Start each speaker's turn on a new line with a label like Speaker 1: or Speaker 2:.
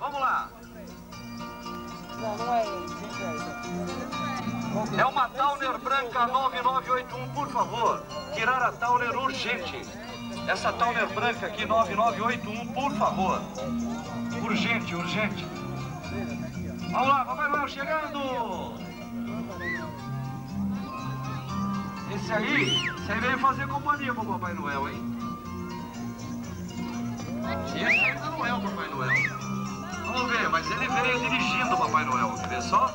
Speaker 1: Vamos lá.
Speaker 2: Não, não é ele. É?
Speaker 1: É uma Towner branca 9981, por favor. Tirar a Towner urgente. Essa Towner branca aqui 9981, por favor. Urgente, urgente. Vamos lá, Papai Noel chegando. Esse aí, aí veio fazer companhia pro Papai Noel, hein? Esse ainda não é o Papai Noel. Veio dirigindo o Papai Noel, quer ver só?